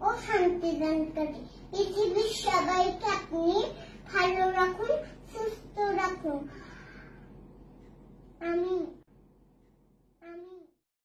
ও শান্তি দান করে পৃথিবীর সবাইকে আপনি ভালো রাখুন সুস্থ রাখুন।